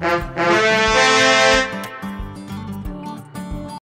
Música